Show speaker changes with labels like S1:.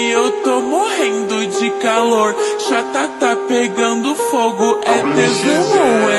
S1: Eu tô morrendo de calor, chata tá pegando fogo, é tesão ou é?